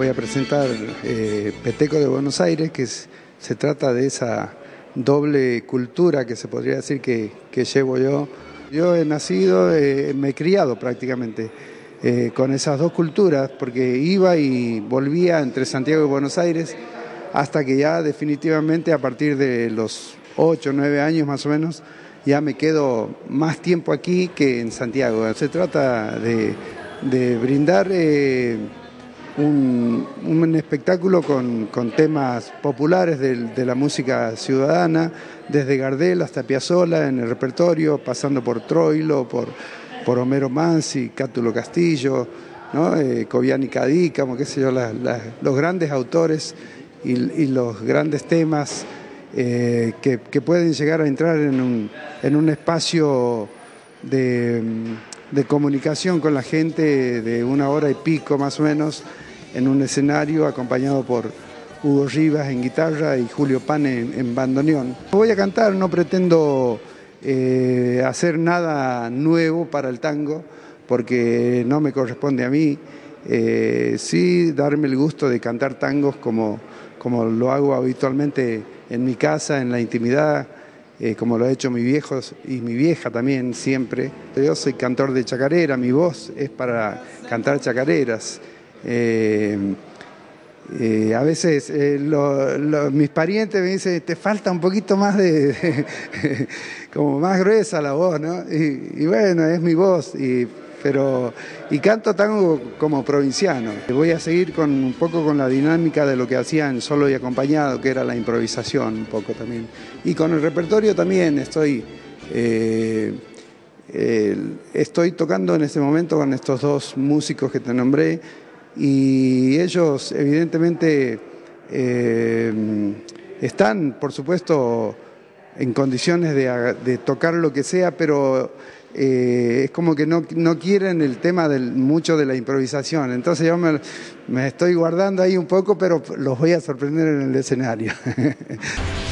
voy a presentar eh, Peteco de Buenos Aires, que se trata de esa doble cultura que se podría decir que, llevo yo. Yo he nacido, eh, me he criado prácticamente eh, con esas dos culturas, porque iba y volvía entre Santiago y Buenos Aires, hasta que ya definitivamente a partir de los 8 o 9 años más o menos, ya me quedo más tiempo aquí que en Santiago. Se trata de, brindar un, espectáculo con, temas populares de, la música ciudadana, desde Gardel hasta Piazzolla en el repertorio, pasando por Troilo, por, por Homero Mansi, Cátulo Castillo, ¿no? Eh, Coviani Cadícamo, qué sé yo, los grandes autores y, los grandes temas eh, que, pueden llegar a entrar en un, en un espacio de, de comunicación con la gente de una hora y pico más o menos en un escenario acompañado por Hugo Rivas en guitarra y Julio Pan en, bandoneón. Voy a cantar, no pretendo eh, hacer nada nuevo para el tango, porque no me corresponde a mí. Eh, sí darme el gusto de cantar tangos como, como lo hago habitualmente en mi casa, en la intimidad, eh, como lo ha hecho mi viejo y mi vieja también siempre. Yo soy cantor de chacarera, mi voz es para cantar chacareras. Eh, eh, a veces mis parientes me dicen, te falta un poquito más de, como más gruesa la voz, ¿no? Y, bueno, es mi voz, y, pero, y canto tango como provinciano. Voy a seguir con un poco con la dinámica de lo que hacían solo y acompañado, que era la improvisación un poco también. Y con el repertorio también estoy... estoy tocando en este momento con estos dos músicos que te nombré, y ellos evidentemente eh, están, por supuesto, en condiciones de, tocar lo que sea, pero eh, es como que no, quieren el tema del, mucho de la improvisación. Entonces yo me estoy guardando ahí un poco, pero los voy a sorprender en el escenario.